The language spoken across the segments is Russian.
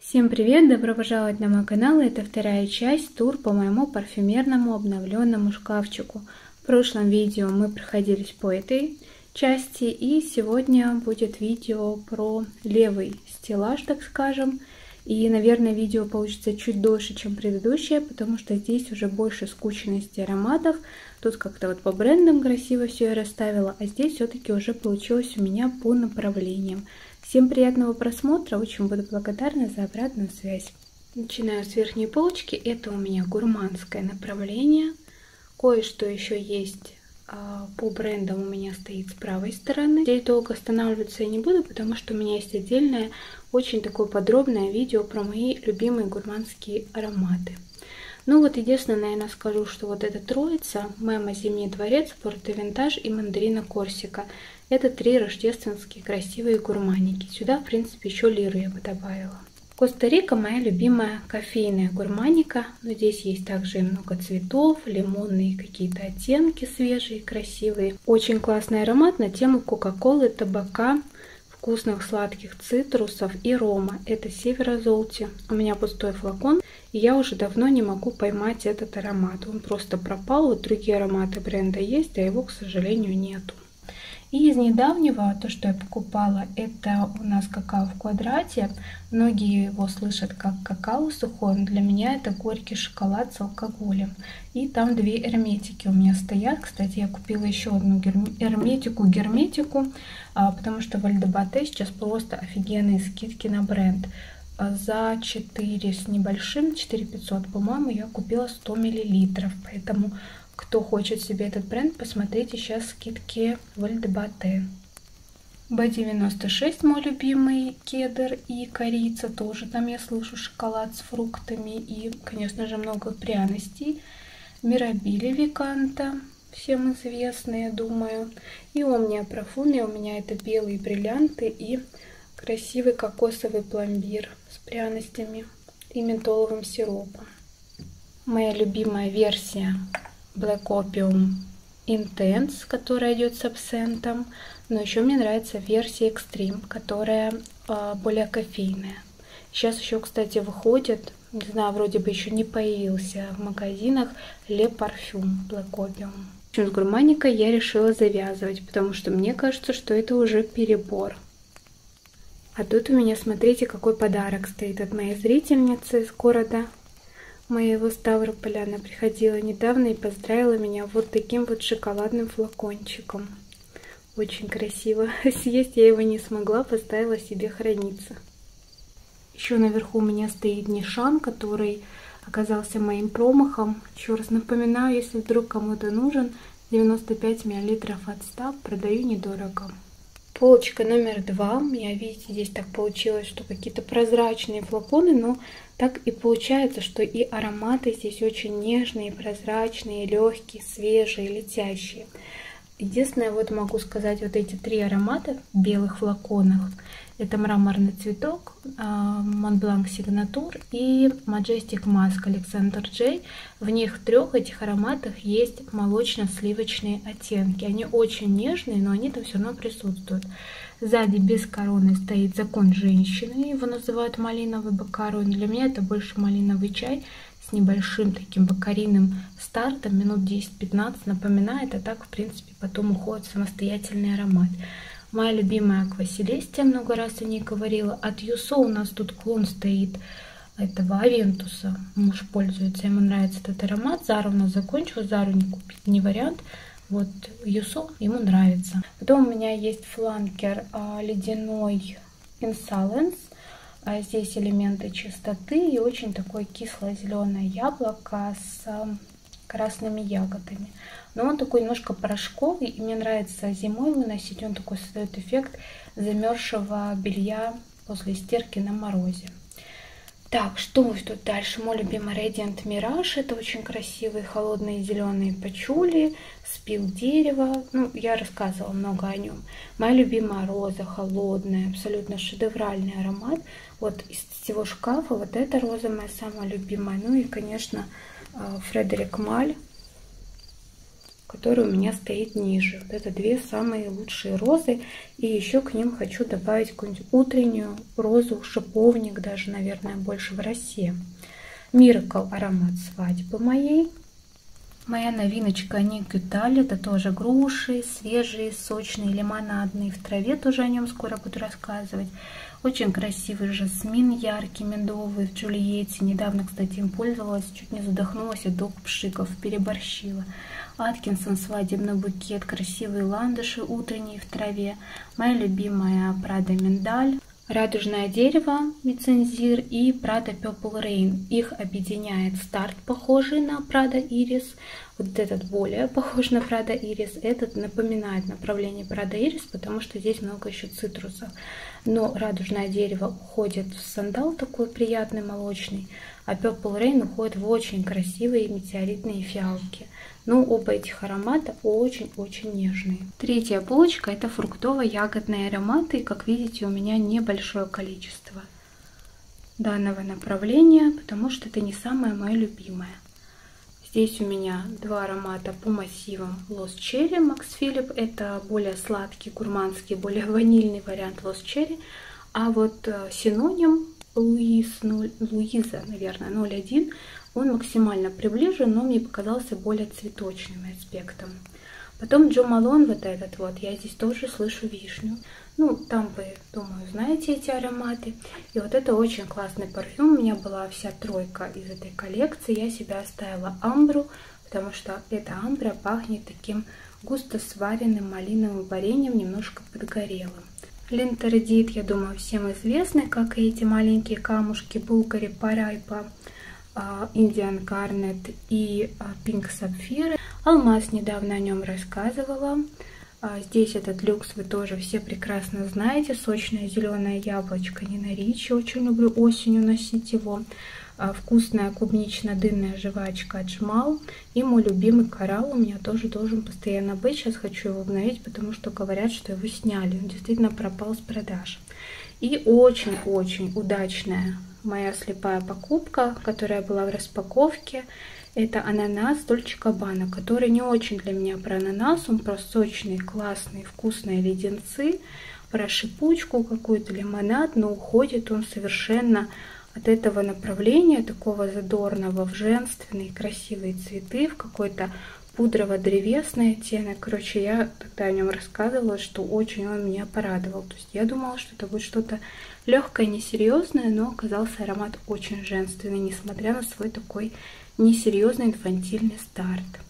Всем привет! Добро пожаловать на мой канал. Это вторая часть тур по моему парфюмерному обновленному шкафчику. В прошлом видео мы проходились по этой части и сегодня будет видео про левый стеллаж, так скажем. И, наверное, видео получится чуть дольше, чем предыдущее, потому что здесь уже больше скучности ароматов. Тут как-то вот по брендам красиво все я расставила, а здесь все-таки уже получилось у меня по направлениям. Всем приятного просмотра, очень буду благодарна за обратную связь. Начинаю с верхней полочки, это у меня гурманское направление. Кое-что еще есть а, по брендам у меня стоит с правой стороны. Здесь долго останавливаться я не буду, потому что у меня есть отдельное, очень такое подробное видео про мои любимые гурманские ароматы. Ну вот единственное, наверное, скажу, что вот эта троица, Мэма Зимний дворец, Порто Винтаж и Мандарина Корсика, это три рождественские красивые гурманики. Сюда, в принципе, еще лиру я бы добавила. Коста-Рика моя любимая кофейная гурманика. Но здесь есть также много цветов, лимонные какие-то оттенки свежие, красивые. Очень классный аромат на тему кока-колы, табака, вкусных сладких цитрусов и рома. Это северозолти. У меня пустой флакон, и я уже давно не могу поймать этот аромат. Он просто пропал. Вот другие ароматы бренда есть, а его, к сожалению, нету. И из недавнего, то, что я покупала, это у нас какао в квадрате. Многие его слышат как какао сухой, но для меня это горький шоколад с алкоголем. И там две эрметики у меня стоят. Кстати, я купила еще одну эрметику-герметику, а, потому что в Альдебате сейчас просто офигенные скидки на бренд. А, за 4 с небольшим, 4500, по-моему, я купила 100 миллилитров, поэтому кто хочет себе этот бренд, посмотрите сейчас скидки в Альдебате. B96 мой любимый кедр и корица тоже. Там я слышу шоколад с фруктами и, конечно же, много пряностей. Мирабили Виканта, всем известные, думаю. И у меня профуны, у меня это белые бриллианты и красивый кокосовый пломбир с пряностями и ментоловым сиропом. Моя любимая версия Black Opium Intense, которая идет с абсентом. Но еще мне нравится версия Extreme, которая э, более кофейная. Сейчас еще, кстати, выходит, не знаю, вроде бы еще не появился в магазинах Le Parfum Black Opium. В общем, с гурманикой я решила завязывать, потому что мне кажется, что это уже перебор. А тут у меня, смотрите, какой подарок стоит от моей зрительницы из города моего Ставрополя. Она приходила недавно и поздравила меня вот таким вот шоколадным флакончиком. Очень красиво. Съесть я его не смогла, поставила себе храниться. Еще наверху у меня стоит Нишан, который оказался моим промахом. Еще раз напоминаю, если вдруг кому-то нужен, 95 мл от 100 продаю недорого. Полочка номер два. Меня, видите, здесь так получилось, что какие-то прозрачные флаконы, но так и получается, что и ароматы здесь очень нежные, прозрачные, легкие, свежие, летящие. Единственное, вот могу сказать, вот эти три аромата в белых флаконах, это мраморный цветок, Montblanc Signature и Majestic Mask Alexander J. В них трех этих ароматах есть молочно-сливочные оттенки. Они очень нежные, но они там все равно присутствуют. Сзади без короны стоит закон женщины, его называют малиновый бакарон. Для меня это больше малиновый чай с небольшим таким бакариным стартом, минут 10-15 напоминает, а так, в принципе, потом уходит самостоятельный аромат. Моя любимая акваселестия, много раз о ней говорила. От Юсо у нас тут клон стоит этого Авентуса. Муж пользуется, ему нравится этот аромат. Зару у нас закончил, Зару не купить не вариант. Вот Юсо ему нравится. Потом у меня есть фланкер а, ледяной Insolence. А здесь элементы чистоты и очень такое кисло-зеленое яблоко с а, красными ягодами. Но он такой немножко порошковый, и мне нравится зимой выносить. Он такой создает эффект замерзшего белья после стирки на морозе. Так, что у нас тут дальше? Мой любимый Radiant Mirage. Это очень красивые холодные зеленые пачули, спил дерева. Ну, я рассказывала много о нем. Моя любимая роза, холодная, абсолютно шедевральный аромат. Вот из всего шкафа вот эта роза моя самая любимая. Ну и, конечно, Фредерик Маль который у меня стоит ниже. Вот это две самые лучшие розы. И еще к ним хочу добавить какую-нибудь утреннюю розу, шиповник, даже, наверное, больше в росе. Miracle аромат свадьбы моей. Моя новиночка Никюталь, это тоже груши, свежие, сочные, лимонадные, в траве тоже о нем скоро буду рассказывать. Очень красивый жасмин, яркий, медовый, в Джульетте. Недавно, кстати, им пользовалась, чуть не задохнулась от двух пшиков, переборщила. Аткинсон свадебный букет, красивые ландыши утренние в траве. Моя любимая Прада миндаль. Радужное дерево, Мицензир и Prada Purple Rain. Их объединяет старт, похожий на Prada Iris. Вот этот более похож на Prada Iris. Этот напоминает направление Prada Iris, потому что здесь много еще цитрусов. Но радужное дерево уходит в сандал такой приятный, молочный, а Purple Rain уходит в очень красивые метеоритные фиалки. Но оба этих аромата очень-очень нежные. Третья полочка это фруктово-ягодные ароматы. Как видите, у меня небольшое количество данного направления, потому что это не самое мое любимое. Здесь у меня два аромата по массивам Lost Cherry Max Philip. Это более сладкий, гурманский, более ванильный вариант Lost Cherry. А вот э, синоним Луиз, Луиза, наверное, 01 он максимально приближен, но мне показался более цветочным аспектом. Потом Джо Малон, вот этот вот, я здесь тоже слышу вишню. Ну, там вы, думаю, знаете эти ароматы. И вот это очень классный парфюм. У меня была вся тройка из этой коллекции. Я себе оставила амбру, потому что эта амбра пахнет таким густо сваренным малиновым вареньем, немножко подгорелым. Линтердит, я думаю, всем известны, как и эти маленькие камушки Булгари Парайпа. Indian Garnet и Pink Sapphire. Алмаз недавно о нем рассказывала. Здесь этот люкс вы тоже все прекрасно знаете. Сочное зеленое яблочко Нина Ричи. Очень люблю осенью носить его. Вкусная клубнично-дынная жвачка Джмал. И мой любимый коралл у меня тоже должен постоянно быть. Сейчас хочу его обновить, потому что говорят, что его сняли. Он действительно пропал с продаж. И очень-очень удачная моя слепая покупка, которая была в распаковке. Это ананас Дольче Кабана, который не очень для меня про ананас, он про сочные, классные, вкусные леденцы, про шипучку какую-то, лимонад, но уходит он совершенно от этого направления, такого задорного, в женственные красивые цветы, в какой-то пудрово-древесный оттенок. Короче, я тогда о нем рассказывала, что очень он меня порадовал. То есть я думала, что это будет что-то легкое, несерьезное, но оказался аромат очень женственный, несмотря на свой такой несерьезный инфантильный старт.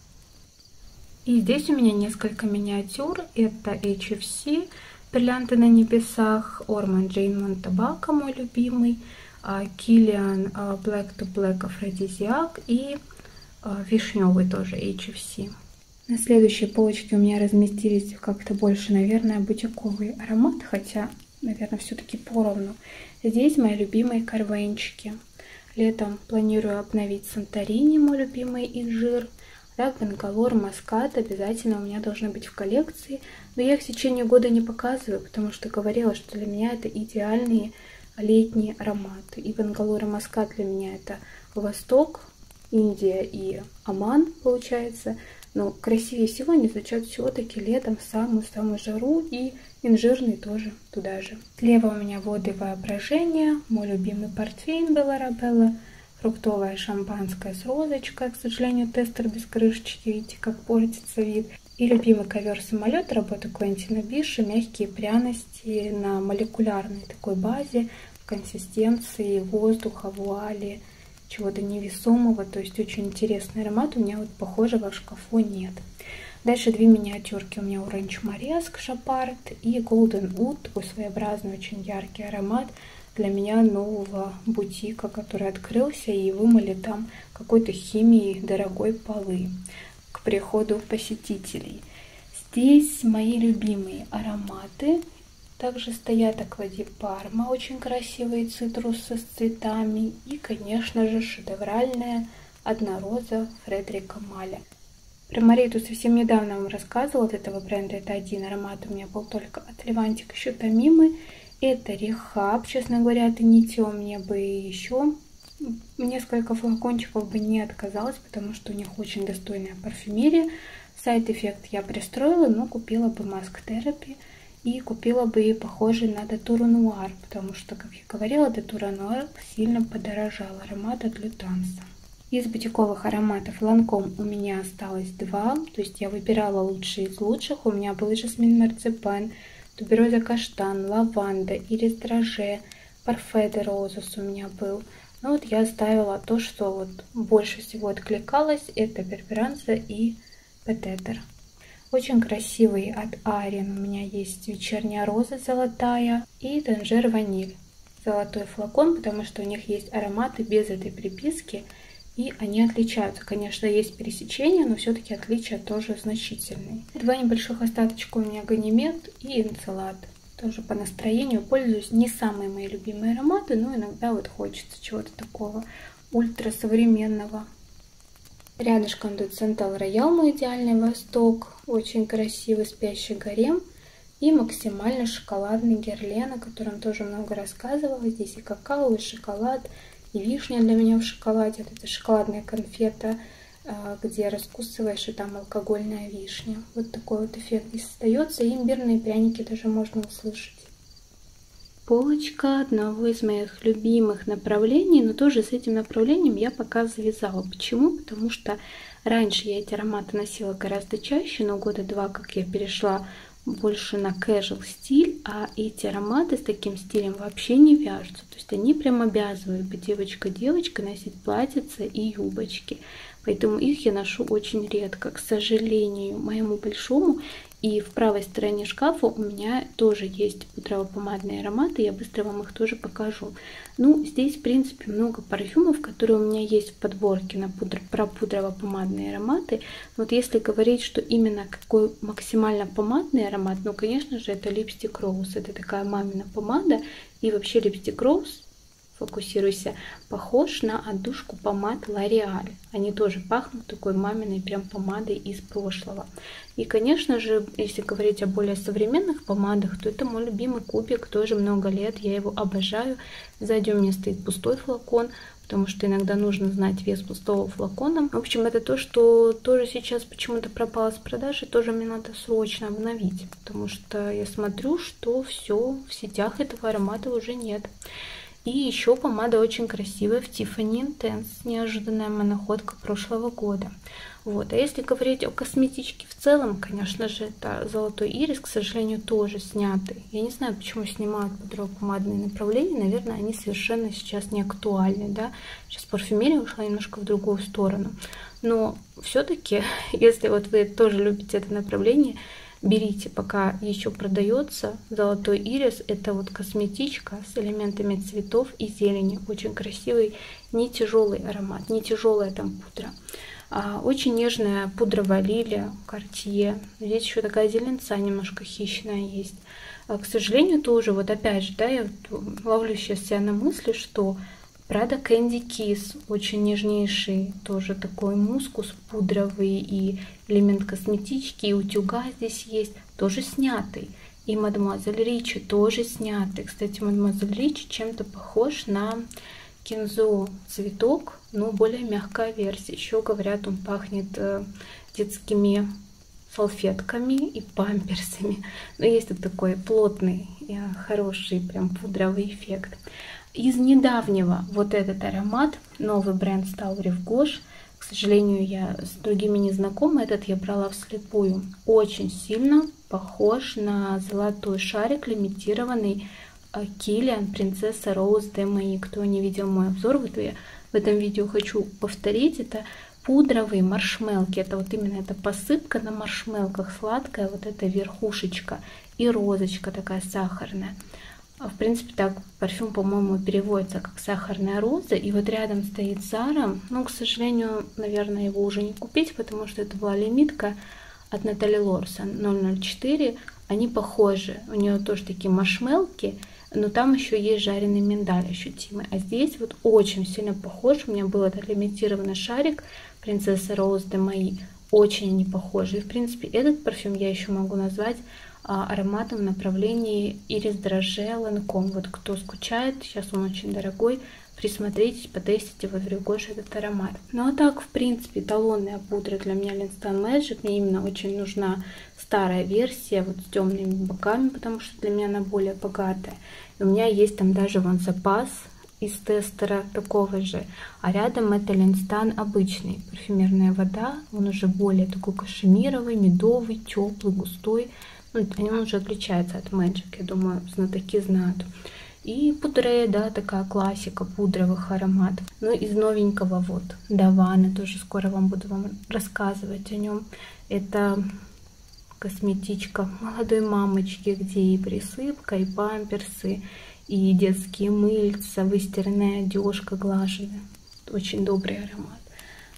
И здесь у меня несколько миниатюр. Это HFC, бриллианты на небесах, Орман Джейн Монтабака, мой любимый, Киллиан Black to Black Афродизиак и а, вишневый тоже HFC. На следующей полочке у меня разместились как-то больше, наверное, бутиковый аромат, хотя, наверное, все-таки поровну. Здесь мои любимые карвенчики. Летом планирую обновить Санторини, мой любимый инжир. Бангалор, Маскат обязательно у меня должны быть в коллекции. Но я их в течение года не показываю, потому что говорила, что для меня это идеальные летние ароматы. И Бангалор и Маскат для меня это Восток, Индия и Оман, получается. Но красивее всего они звучат все-таки летом, самую-самую жару и инжирный тоже туда же. Слева у меня воды воображения, мой любимый портвейн Белларабелла, фруктовое шампанское с розочкой, к сожалению, тестер без крышечки, видите, как портится вид. И любимый ковер-самолет работы Квентина Биша, мягкие пряности на молекулярной такой базе, в консистенции воздуха, вуали, чего-то невесомого, то есть очень интересный аромат. У меня вот похожего в шкафу нет. Дальше две миниатюрки. У меня Orange Maresque Шапарт и Golden Wood. Такой своеобразный, очень яркий аромат для меня нового бутика, который открылся и вымыли там какой-то химией дорогой полы к приходу посетителей. Здесь мои любимые ароматы. Также стоят аквади парма, очень красивые цитрусы с цветами. И, конечно же, шедевральная одна роза Фредерика Маля. Про Мариту совсем недавно вам рассказывала от этого бренда. Это один аромат у меня был только от Левантик, еще Томимы. Это Рехаб. Честно говоря, это не те мне бы еще несколько флакончиков бы не отказалась, потому что у них очень достойная парфюмерия Сайд-эффект я пристроила, но купила бы Mask Therapy и купила бы похожий на Datura Noir, потому что, как я говорила, Datura Noir сильно подорожал аромат от Лютанса. Из бутиковых ароматов Ланком у меня осталось два, то есть я выбирала лучшие из лучших. У меня был жасмин марципан, тубероза каштан, лаванда, ирис дроже, парфе де розус у меня был. Ну вот я оставила то, что вот больше всего откликалось, это перперанца и пететер. Очень красивый от Арин у меня есть вечерняя роза золотая и танжер ваниль. Золотой флакон, потому что у них есть ароматы без этой приписки, и они отличаются. Конечно, есть пересечения, но все-таки отличия тоже значительные. Два небольших остаточка у меня ганимед и энцелад. Тоже по настроению пользуюсь. Не самые мои любимые ароматы, но иногда вот хочется чего-то такого ультрасовременного. Рядышком тут Сентал Роял, мой идеальный восток. Очень красивый спящий гарем. И максимально шоколадный герлен, о котором тоже много рассказывала. Здесь и какао, и шоколад, и вишня для меня в шоколаде. Вот это шоколадная конфета, а, где раскусываешь, и там алкогольная вишня. Вот такой вот эффект здесь остается. И имбирные пряники даже можно услышать. Полочка одного из моих любимых направлений, но тоже с этим направлением я пока завязала. Почему? Потому что раньше я эти ароматы носила гораздо чаще, но года два, как я перешла больше на casual стиль, а эти ароматы с таким стилем вообще не вяжутся. То есть они прям обязывают быть девочка-девочка носить платьица и юбочки. Поэтому их я ношу очень редко. К сожалению, моему большому и в правой стороне шкафа у меня тоже есть пудрово-помадные ароматы, я быстро вам их тоже покажу. Ну, здесь, в принципе, много парфюмов, которые у меня есть в подборке на пудр, про пудрово-помадные ароматы. Вот если говорить, что именно какой максимально помадный аромат, ну, конечно же, это липстик Rose. Это такая мамина помада. И вообще липстик Rose фокусируйся, похож на отдушку помад L'Oreal. Они тоже пахнут такой маминой прям помадой из прошлого. И, конечно же, если говорить о более современных помадах, то это мой любимый кубик, тоже много лет, я его обожаю. Сзади у меня стоит пустой флакон, потому что иногда нужно знать вес пустого флакона. В общем, это то, что тоже сейчас почему-то пропало с продажи, тоже мне надо срочно обновить, потому что я смотрю, что все, в сетях этого аромата уже нет. И еще помада очень красивая в Tiffany Intense, неожиданная моноходка прошлого года. Вот. А если говорить о косметичке в целом, конечно же, это золотой ирис, к сожалению, тоже снятый. Я не знаю, почему снимают помадные направления, наверное, они совершенно сейчас не актуальны, да. Сейчас парфюмерия ушла немножко в другую сторону. Но все-таки, если вот вы тоже любите это направление, берите, пока еще продается. Золотой ирис это вот косметичка с элементами цветов и зелени. Очень красивый, не тяжелый аромат, не тяжелая там пудра. А, очень нежная пудровая лилия, картье. Здесь еще такая зеленца немножко хищная есть. А, к сожалению, тоже, вот опять же, да, я ловлю сейчас себя на мысли, что Prada Candy Kiss, очень нежнейший, тоже такой мускус пудровый и элемент косметички, и утюга здесь есть, тоже снятый. И Мадемуазель Ричи тоже снятый. Кстати, Мадемуазель Ричи чем-то похож на кинзо цветок, но более мягкая версия. Еще говорят, он пахнет э, детскими салфетками и памперсами. Но есть вот такой плотный, э, хороший, прям пудровый эффект. Из недавнего вот этот аромат, новый бренд стал Ревгош. К сожалению, я с другими не знакома. Этот я брала вслепую. Очень сильно похож на золотой шарик лимитированный Киллиан, принцесса Роуз де. Кто не видел мой обзор, вот я в этом видео хочу повторить. Это пудровые маршмелки. Это вот именно эта посыпка на маршмелках сладкая, вот эта верхушечка и розочка такая сахарная. А, в принципе, так парфюм, по-моему, переводится как сахарная роза. И вот рядом стоит Зара. Ну, к сожалению, наверное, его уже не купить, потому что это была лимитка от Натали Лорсон 004. Они похожи. У нее тоже такие маршмелки, но там еще есть жареный миндаль ощутимый. А здесь вот очень сильно похож. У меня был этот лимитированный шарик принцесса Роуз де Мои. Очень они похожи. И, в принципе, этот парфюм я еще могу назвать а, ароматом в направлении Ирис Драже Ланком. Вот кто скучает, сейчас он очень дорогой, присмотритесь, потестите в Эвригош этот аромат. Ну а так, в принципе, талонная пудра для меня Linstan Magic. Мне именно очень нужна старая версия, вот с темными боками, потому что для меня она более богатая. И у меня есть там даже вон запас из тестера такого же. А рядом это Linstan обычный, парфюмерная вода. Он уже более такой кашемировый, медовый, теплый, густой. Ну, он уже отличается от Magic, я думаю, знатоки знают. И пудре, да, такая классика пудровых ароматов. Ну, из новенького вот Давана, тоже скоро вам буду вам рассказывать о нем. Это косметичка молодой мамочки, где и присыпка, и памперсы, и детские мыльца, выстиранная одежка глаженная. Очень добрый аромат.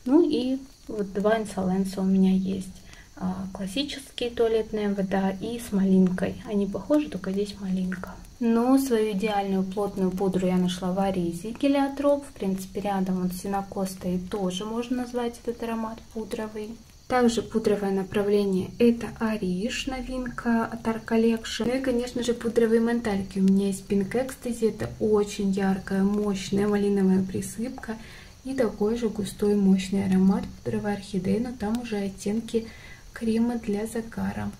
Ну и вот два инсоленса у меня есть. А, классические туалетная вода и с малинкой. Они похожи, только здесь малинка. Но свою идеальную плотную пудру я нашла в Аризе гелиотроп. В принципе, рядом вот Синако стоит, тоже можно назвать этот аромат пудровый. Также пудровое направление это Ариш, новинка от Art Collection. Ну и, конечно же, пудровые ментальки. У меня есть Pink Ecstasy, это очень яркая, мощная малиновая присыпка. И такой же густой, мощный аромат пудровой орхидеи, но там уже оттенки крема для загара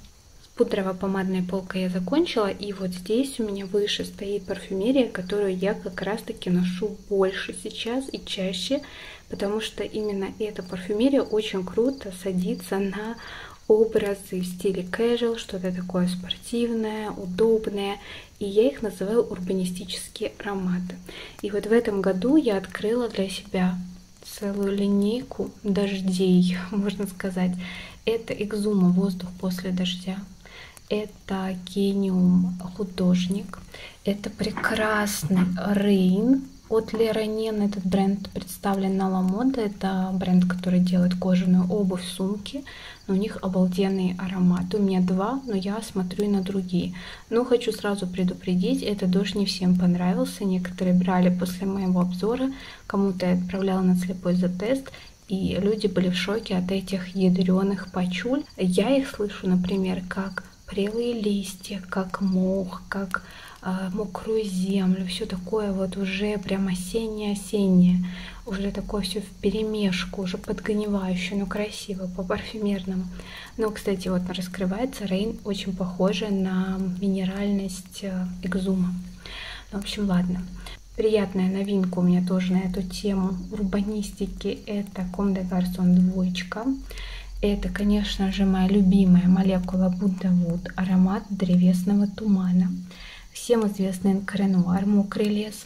пудрово-помадной полкой я закончила, и вот здесь у меня выше стоит парфюмерия, которую я как раз-таки ношу больше сейчас и чаще, потому что именно эта парфюмерия очень круто садится на образы в стиле casual, что-то такое спортивное, удобное, и я их называю урбанистические ароматы. И вот в этом году я открыла для себя целую линейку дождей, можно сказать. Это экзума «Воздух после дождя», это Гениум художник. Это прекрасный Рейн от Леронен. Этот бренд представлен на Ламода. Это бренд, который делает кожаную обувь, сумки. Но у них обалденные ароматы. У меня два, но я смотрю и на другие. Но хочу сразу предупредить, этот дождь не всем понравился. Некоторые брали после моего обзора. Кому-то я отправляла на слепой за тест. И люди были в шоке от этих ядреных пачуль. Я их слышу, например, как прелые листья, как мох, как э, мокрую землю, все такое вот уже прям осеннее-осеннее, уже такое все в перемешку, уже подгнивающее, но красиво, по парфюмерному. Но, кстати, вот раскрывается Рейн очень похоже на минеральность э, экзума. Ну, в общем, ладно. Приятная новинка у меня тоже на эту тему урбанистики. Это Comme des Garçons двоечка. Это, конечно же, моя любимая молекула Будда-Вуд, аромат древесного тумана. Всем известный Кренуар, мокрый лес.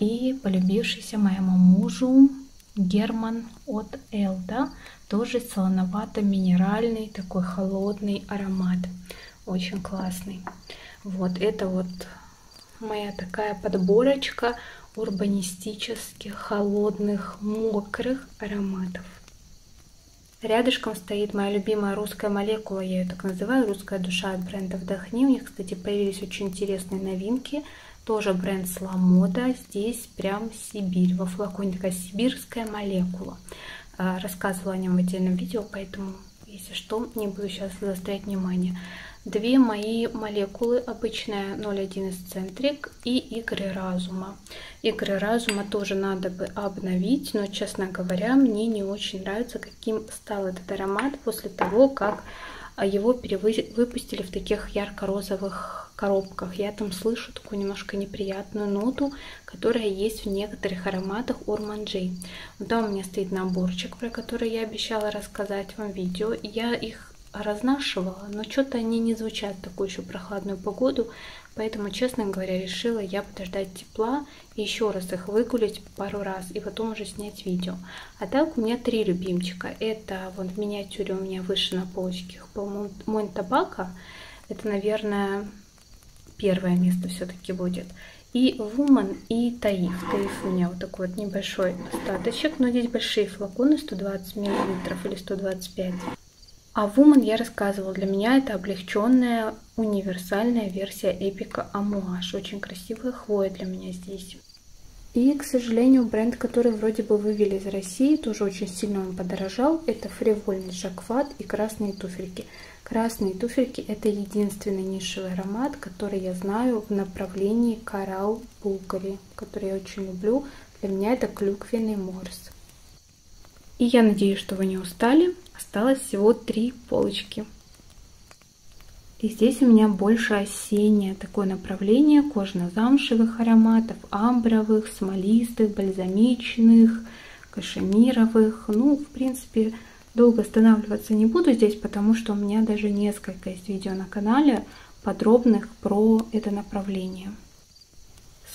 И полюбившийся моему мужу Герман от Элда, тоже солоновато-минеральный, такой холодный аромат. Очень классный. Вот это вот моя такая подборочка урбанистических, холодных, мокрых ароматов. Рядышком стоит моя любимая русская молекула, я ее так называю, русская душа от бренда Вдохни. У них, кстати, появились очень интересные новинки. Тоже бренд Сламода. Здесь прям Сибирь. Во флаконе такая сибирская молекула. А, рассказывала о нем в отдельном видео, поэтому, если что, не буду сейчас заострять внимание две мои молекулы, обычная 0,1 эксцентрик и игры разума. Игры разума тоже надо бы обновить, но, честно говоря, мне не очень нравится, каким стал этот аромат после того, как его выпустили в таких ярко-розовых коробках. Я там слышу такую немножко неприятную ноту, которая есть в некоторых ароматах Урманджей. Там у меня стоит наборчик, про который я обещала рассказать вам видео. Я их разнашивала, но что-то они не звучат в такую еще прохладную погоду, поэтому, честно говоря, решила я подождать тепла и еще раз их выгулить пару раз и потом уже снять видео. А так у меня три любимчика. Это вот в миниатюре у меня выше на полочке мой табака. Это, наверное, первое место все-таки будет. И Woman, и Таиф. Таиф у меня вот такой вот небольшой остаточек, но здесь большие флаконы, 120 мл или 125 а Woman я рассказывала, для меня это облегченная универсальная версия эпика Амуаш. Очень красивая хвоя для меня здесь. И, к сожалению, бренд, который вроде бы вывели из России, тоже очень сильно он подорожал. Это фривольный Жакват и красные туфельки. Красные туфельки это единственный нишевый аромат, который я знаю в направлении коралл булгари, который я очень люблю. Для меня это клюквенный морс. И я надеюсь, что вы не устали. Осталось всего три полочки. И здесь у меня больше осеннее такое направление кожно-замшевых ароматов, амбровых, смолистых, бальзамичных, кашемировых. Ну, в принципе, долго останавливаться не буду здесь, потому что у меня даже несколько есть видео на канале подробных про это направление.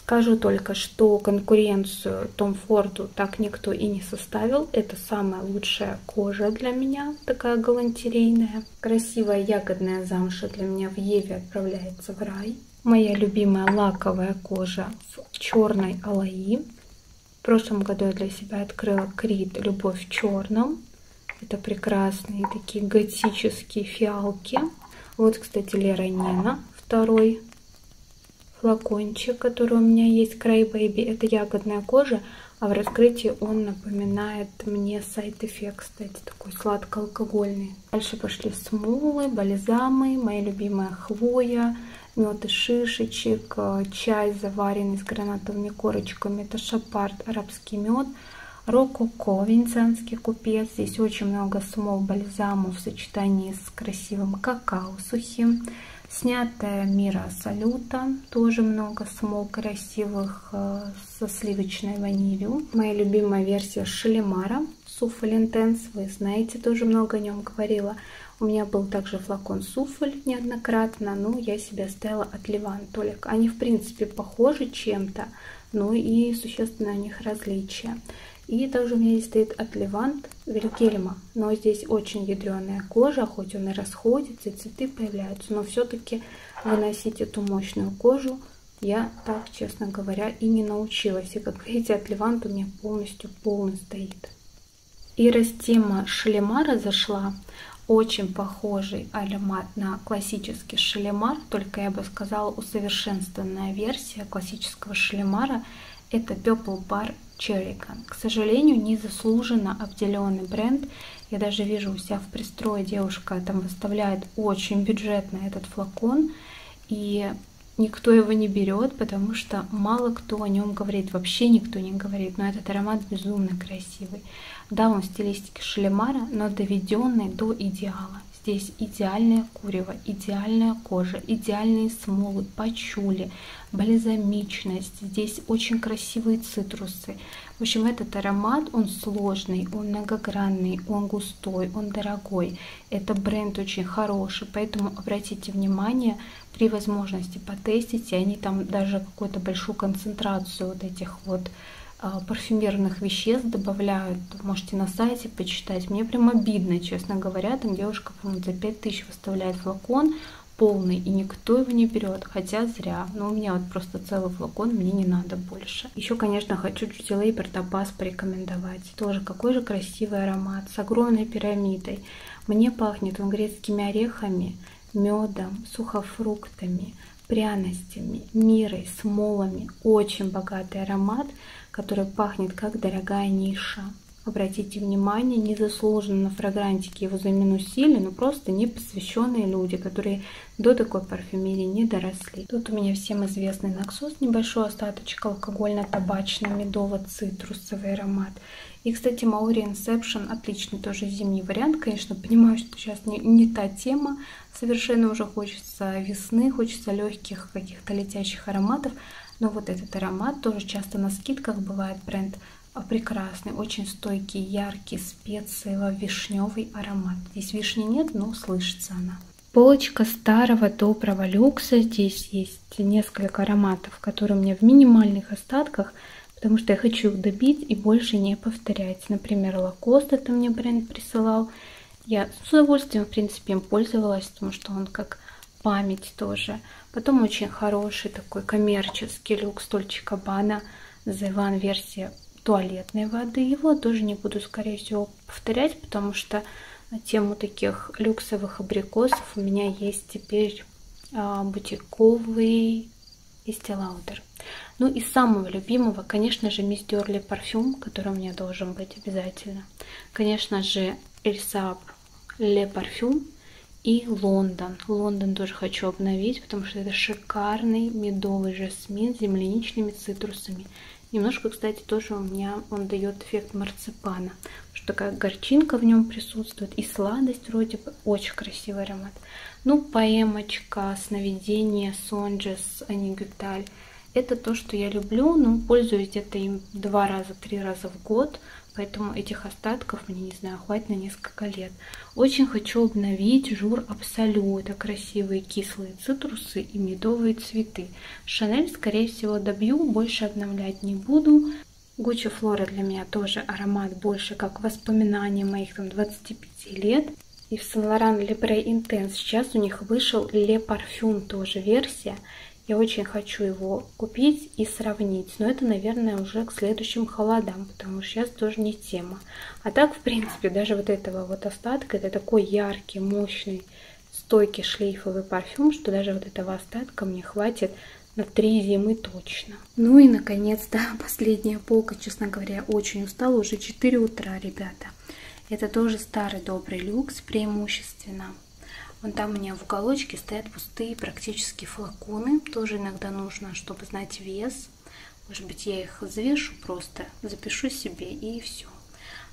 Скажу только, что конкуренцию Том Форду так никто и не составил. Это самая лучшая кожа для меня, такая галантерейная. Красивая ягодная замша для меня в Еве отправляется в рай. Моя любимая лаковая кожа в черной алаи. В прошлом году я для себя открыла Крит «Любовь в черном». Это прекрасные такие готические фиалки. Вот, кстати, Лера Нина, второй флакончик, который у меня есть, Cray Baby. Это ягодная кожа, а в раскрытии он напоминает мне Side Effect, кстати, такой сладко-алкогольный. Дальше пошли смолы, бальзамы, моя любимая хвоя, мед и шишечек, э, чай, заваренный с гранатовыми корочками. Это шапарт, арабский мед. Рококо, венецианский купец. Здесь очень много смол бальзаму в сочетании с красивым какао сухим. Снятая Мира Салюта, тоже много смол красивых э, со сливочной ванилью. Моя любимая версия Шалимара Суфоль Интенс, вы знаете, тоже много о нем говорила. У меня был также флакон Суфоль неоднократно, но я себе оставила от Ливан Толик. Они в принципе похожи чем-то, но и существенно у них различия. И также у меня здесь стоит от Левант Вильгельма. Но здесь очень ядреная кожа, хоть он и расходится, и цветы появляются. Но все-таки выносить эту мощную кожу я так, честно говоря, и не научилась. И как видите, от Левант у меня полностью полный стоит. И раз шлемара зашла, очень похожий аромат на классический шалемар, только я бы сказала усовершенствованная версия классического шалемара. Это Purple Bar Черика. К сожалению, незаслуженно обделенный бренд. Я даже вижу у себя в пристрое девушка там выставляет очень бюджетно этот флакон. И никто его не берет, потому что мало кто о нем говорит, вообще никто не говорит, но этот аромат безумно красивый. Да, он в стилистике шлемара, но доведенный до идеала. Здесь идеальное курево, идеальная кожа, идеальные смолы, пачули, бальзамичность. Здесь очень красивые цитрусы. В общем, этот аромат, он сложный, он многогранный, он густой, он дорогой. Это бренд очень хороший, поэтому обратите внимание, при возможности потестите, они там даже какую-то большую концентрацию вот этих вот а, парфюмерных веществ добавляют. Можете на сайте почитать. Мне прям обидно, честно говоря. Там девушка, по-моему, за 5000 выставляет флакон полный, и никто его не берет, хотя зря. Но у меня вот просто целый флакон, мне не надо больше. Еще, конечно, хочу Juicy Labor Topaz порекомендовать. Тоже какой же красивый аромат, с огромной пирамидой. Мне пахнет он грецкими орехами, медом, сухофруктами, пряностями, мирой, смолами. Очень богатый аромат который пахнет как дорогая ниша. Обратите внимание, незаслуженно на фрагрантике его заминусили, но просто непосвященные люди, которые до такой парфюмерии не доросли. Тут у меня всем известный Наксос, небольшой остаточек алкогольно-табачный, медово-цитрусовый аромат. И, кстати, Maori Inception отличный тоже зимний вариант. Конечно, понимаю, что сейчас не, не та тема. Совершенно уже хочется весны, хочется легких каких-то летящих ароматов. Но вот этот аромат тоже часто на скидках бывает бренд прекрасный, очень стойкий, яркий, специево-вишневый аромат. Здесь вишни нет, но слышится она. Полочка старого доброго люкса. Здесь есть несколько ароматов, которые у меня в минимальных остатках, потому что я хочу их добить и больше не повторять. Например, Лакост это мне бренд присылал. Я с удовольствием, в принципе, им пользовалась, потому что он как память тоже. Потом очень хороший такой коммерческий люкс Дольче Кабана Зайван версия туалетной воды. Его тоже не буду, скорее всего, повторять, потому что на тему таких люксовых абрикосов у меня есть теперь а, бутиковый Estee. Ну и самого любимого, конечно же, Мисс Дерли парфюм, который у меня должен быть обязательно. Конечно же, Эльсап Ле парфюм И Лондон. Лондон тоже хочу обновить, потому что это шикарный медовый жасмин с земляничными цитрусами. Немножко, кстати, тоже у меня он дает эффект марципана, что такая горчинка в нем присутствует и сладость вроде бы. Очень красивый аромат. Ну, поэмочка, сновидение, сонджес, анигюталь. Это то, что я люблю, но пользуюсь где-то им два раза, три раза в год. Поэтому этих остатков мне, не знаю, хватит на несколько лет. Очень хочу обновить Жур Абсолют. Это красивые кислые цитрусы и медовые цветы. Шанель, скорее всего, добью, больше обновлять не буду. Гуччи Флора для меня тоже аромат больше как воспоминание моих там 25 лет. И в Saint Laurent Le Pre Intense сейчас у них вышел Le Parfum тоже версия. Я очень хочу его купить и сравнить, но это, наверное, уже к следующим холодам, потому что сейчас тоже не тема. А так, в принципе, даже вот этого вот остатка, это такой яркий, мощный, стойкий шлейфовый парфюм, что даже вот этого остатка мне хватит на три зимы точно. Ну и, наконец-то, последняя полка, честно говоря, очень устала, уже 4 утра, ребята. Это тоже старый добрый люкс преимущественно. Вон там у меня в уголочке стоят пустые практически флаконы. Тоже иногда нужно, чтобы знать вес. Может быть, я их взвешу просто, запишу себе и все.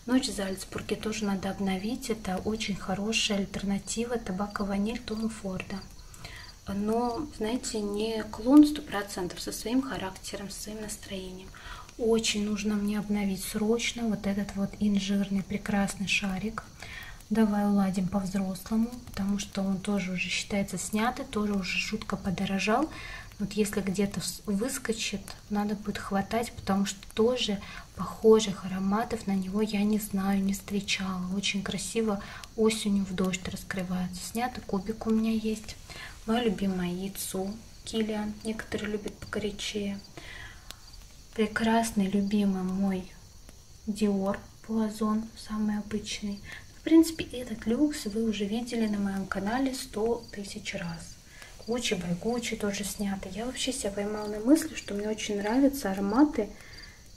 Ночь Зальцбурге тоже надо обновить. Это очень хорошая альтернатива табака ваниль Тома Форда. Но, знаете, не клон 100% со своим характером, со своим настроением. Очень нужно мне обновить срочно вот этот вот инжирный прекрасный шарик. Давай уладим по-взрослому, потому что он тоже уже считается снятый, тоже уже жутко подорожал. Вот если где-то выскочит, надо будет хватать, потому что тоже похожих ароматов на него я не знаю, не встречала. Очень красиво осенью в дождь раскрывается. Снятый кубик у меня есть. Мое любимое яйцо Килиан. Некоторые любят покоричее. Прекрасный, любимый мой Диор Пуазон, самый обычный. В принципе, этот люкс вы уже видели на моем канале 100 тысяч раз. Гуччи by Gucci тоже снято. Я вообще себя поймала на мысли, что мне очень нравятся ароматы,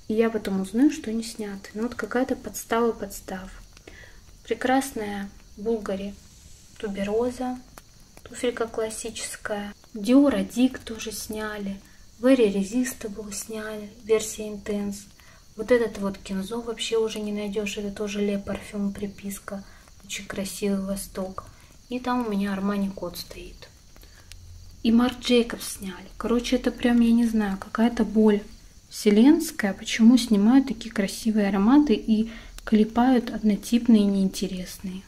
и я потом узнаю, что они сняты. Ну вот какая-то подстава подстав. Прекрасная Булгари тубероза, туфелька классическая. Диора Дик тоже сняли. Very Irresistible сняли, версия Intense. Вот этот вот кинзо вообще уже не найдешь. Это тоже Ле парфюм приписка. Очень красивый Восток. И там у меня Армани код стоит. И Марк Джейкобс сняли. Короче, это прям, я не знаю, какая-то боль вселенская. Почему снимают такие красивые ароматы и клепают однотипные неинтересные.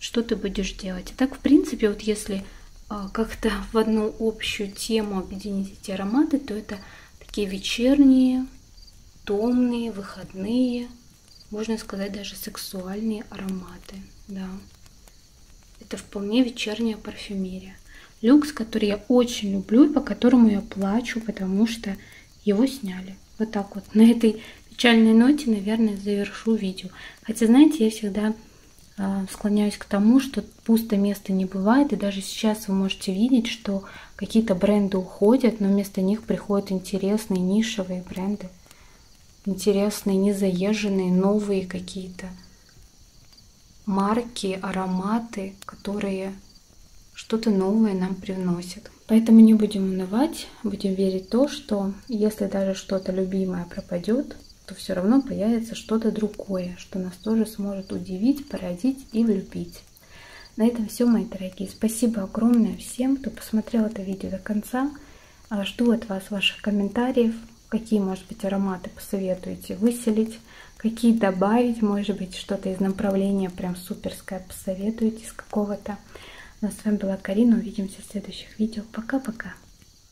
Что ты будешь делать? И так, в принципе, вот если а, как-то в одну общую тему объединить эти ароматы, то это такие вечерние, томные, выходные, можно сказать даже сексуальные ароматы. Да. Это вполне вечерняя парфюмерия. Люкс, который я очень люблю и по которому я плачу, потому что его сняли. Вот так вот. На этой печальной ноте, наверное, завершу видео. Хотя, знаете, я всегда э, склоняюсь к тому, что пусто места не бывает. И даже сейчас вы можете видеть, что какие-то бренды уходят, но вместо них приходят интересные нишевые бренды интересные, незаезженные, новые какие-то марки, ароматы, которые что-то новое нам привносят. Поэтому не будем унывать, будем верить в то, что если даже что-то любимое пропадет, то все равно появится что-то другое, что нас тоже сможет удивить, поразить и влюбить. На этом все, мои дорогие. Спасибо огромное всем, кто посмотрел это видео до конца. Жду от вас ваших комментариев, какие, может быть, ароматы посоветуете выселить, какие добавить, может быть, что-то из направления прям суперское посоветуете из какого-то. Ну, с вами была Карина, увидимся в следующих видео. Пока-пока!